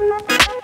No, no.